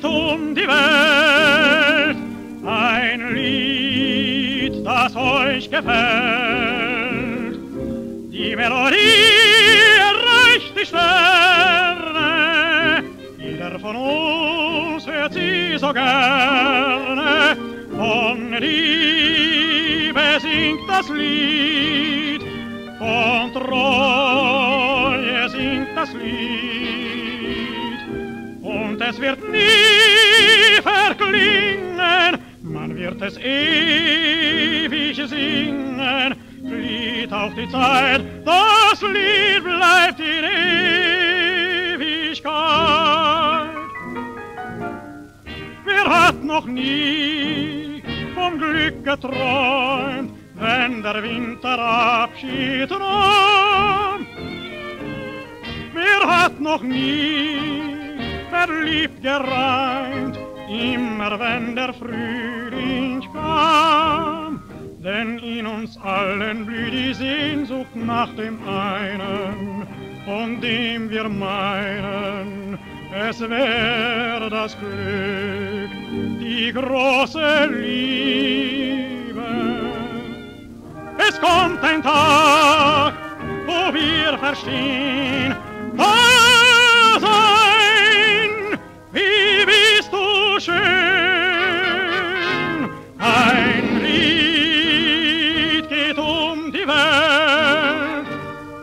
geht um die Welt. Ein Lied, das euch gefällt. Die Melodie erreicht die Sterne. Jeder von uns hört sie so gerne. Von Liebe singt das Lied. Von Treue singt das Lied. Es wird nie verklingen, man wird es ewig singen. Flieht auch die Zeit, das Lied bleibt in Ewigkeit. Wer hat noch nie vom Glück geträumt, wenn der Winter Abschied nahm? Wer hat noch nie verliebt gereint, immer wenn der Frühling kam? Denn in uns allen blüht die Sehnsucht nach dem einen, von dem wir meinen, es wäre das Glück, die große Liebe. Es kommt ein Tag, wo wir verstehen, Welt,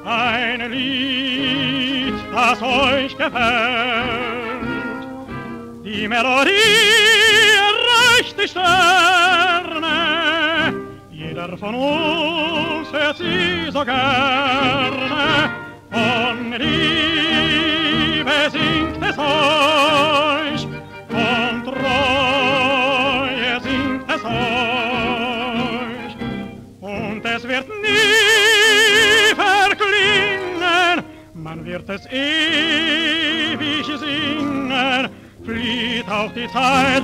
ein Lied, das euch gefällt. Die Melodie erreicht die Sterne, jeder von uns hört sie so gerne. Von Liebe singt es euch, man wird es ewig singen. Flieht auch die Zeit,